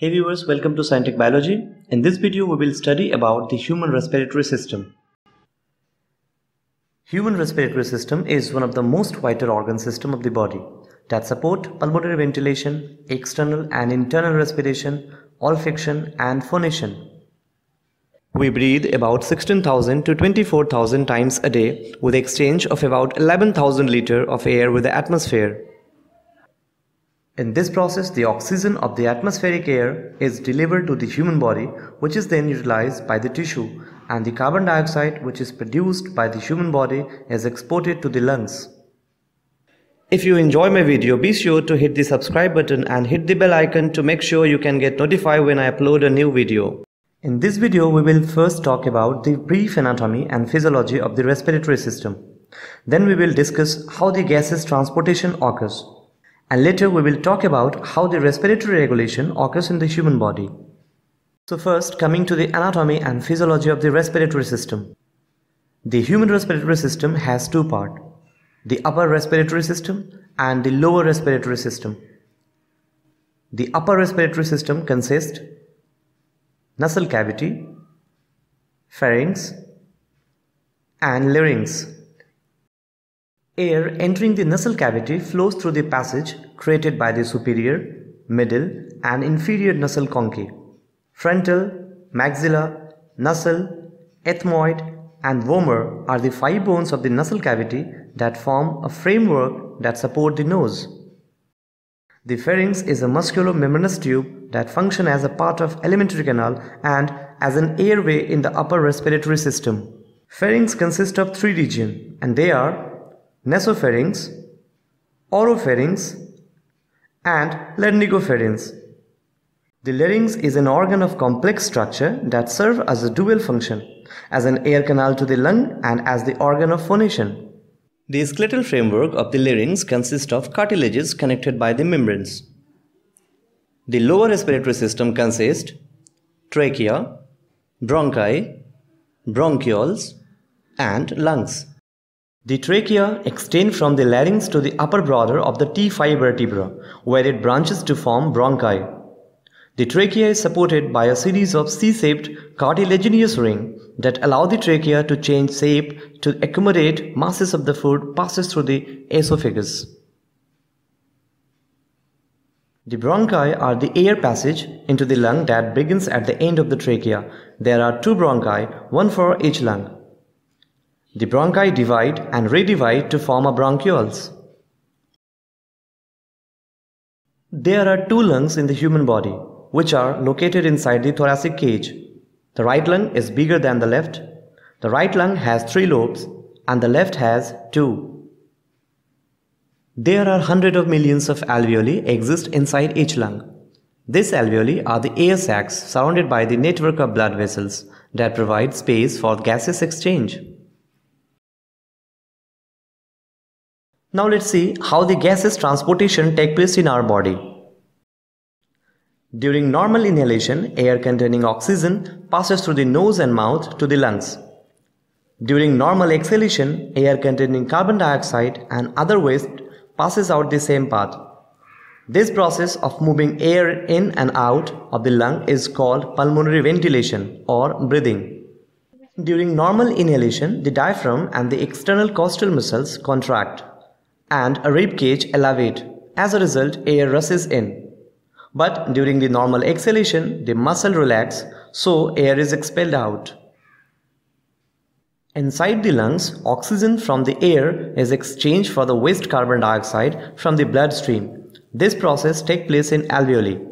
Hey viewers, welcome to Scientech Biology. In this video, we will study about the human respiratory system. Human respiratory system is one of the most vital organ system of the body that support pulmonary ventilation, external and internal respiration, olfaction and phonation. We breathe about 16,000 to 24,000 times a day with exchange of about 11,000 liter of air with the atmosphere. In this process, the oxygen of the atmospheric air is delivered to the human body, which is then utilized by the tissue, and the carbon dioxide, which is produced by the human body, is exported to the lungs. If you enjoy my video, be sure to hit the subscribe button and hit the bell icon to make sure you can get notified when I upload a new video. In this video, we will first talk about the brief anatomy and physiology of the respiratory system. Then we will discuss how the gases transportation occurs and later we will talk about how the respiratory regulation occurs in the human body. So first coming to the anatomy and physiology of the respiratory system. The human respiratory system has two parts, the upper respiratory system and the lower respiratory system. The upper respiratory system consists nasal cavity, pharynx and larynx. Air entering the nasal cavity flows through the passage created by the superior, middle and inferior nasal conchae. Frontal, maxilla, nasal, ethmoid and vomer are the five bones of the nasal cavity that form a framework that support the nose. The pharynx is a muscular membranous tube that function as a part of alimentary canal and as an airway in the upper respiratory system. Pharynx consists of three regions and they are nasopharynx, oropharynx, and laryngopharynx. The larynx is an organ of complex structure that serves as a dual function, as an air canal to the lung and as the organ of phonation. The skeletal framework of the larynx consists of cartilages connected by the membranes. The lower respiratory system consists trachea, bronchi, bronchioles, and lungs. The trachea extends from the larynx to the upper border of the T5 vertebra, where it branches to form bronchi. The trachea is supported by a series of C-shaped cartilaginous rings that allow the trachea to change shape to accommodate masses of the food passes through the esophagus. The bronchi are the air passage into the lung that begins at the end of the trachea. There are two bronchi, one for each lung. The bronchi divide and redivide to form a bronchioles. There are two lungs in the human body, which are located inside the thoracic cage. The right lung is bigger than the left. The right lung has three lobes and the left has two. There are hundreds of millions of alveoli exist inside each lung. These alveoli are the air sacs surrounded by the network of blood vessels that provide space for gaseous exchange. Now let's see how the gases transportation take place in our body. During normal inhalation, air containing oxygen passes through the nose and mouth to the lungs. During normal exhalation, air containing carbon dioxide and other waste passes out the same path. This process of moving air in and out of the lung is called pulmonary ventilation or breathing. During normal inhalation, the diaphragm and the external costal muscles contract and a rib cage elevate. As a result, air rushes in. But during the normal exhalation, the muscle relax, so air is expelled out. Inside the lungs, oxygen from the air is exchanged for the waste carbon dioxide from the bloodstream. This process takes place in alveoli.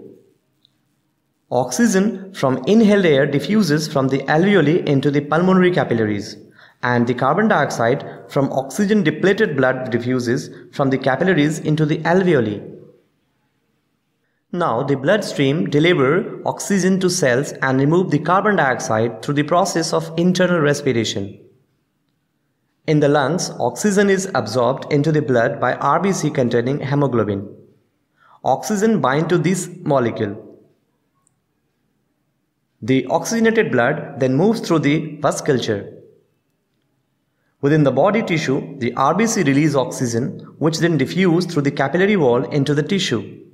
Oxygen from inhaled air diffuses from the alveoli into the pulmonary capillaries and the carbon dioxide from oxygen depleted blood diffuses from the capillaries into the alveoli. Now the bloodstream deliver oxygen to cells and remove the carbon dioxide through the process of internal respiration. In the lungs, oxygen is absorbed into the blood by RBC containing hemoglobin. Oxygen bind to this molecule. The oxygenated blood then moves through the vasculature Within the body tissue, the RBC release oxygen which then diffuse through the capillary wall into the tissue.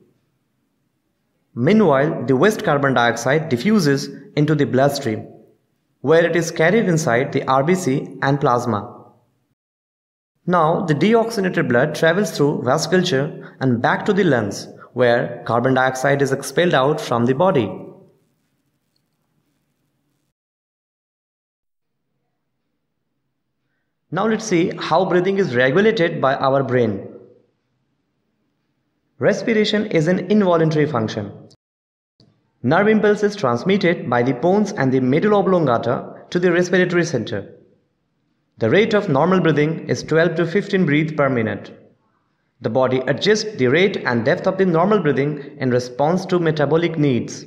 Meanwhile, the waste carbon dioxide diffuses into the bloodstream, where it is carried inside the RBC and plasma. Now, the deoxygenated blood travels through vasculature and back to the lungs, where carbon dioxide is expelled out from the body. Now let's see how breathing is regulated by our brain. Respiration is an involuntary function. Nerve impulse is transmitted by the pons and the medulla oblongata to the respiratory center. The rate of normal breathing is 12 to 15 breaths per minute. The body adjusts the rate and depth of the normal breathing in response to metabolic needs.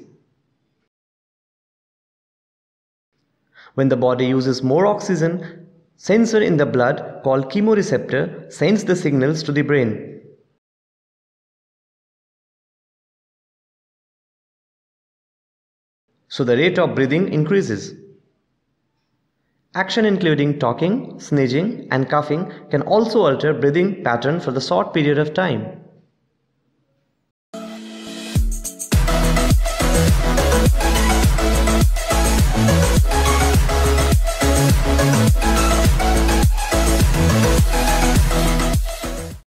When the body uses more oxygen, sensor in the blood called chemoreceptor sends the signals to the brain. So the rate of breathing increases. Action including talking, sneezing and coughing can also alter breathing pattern for the short period of time.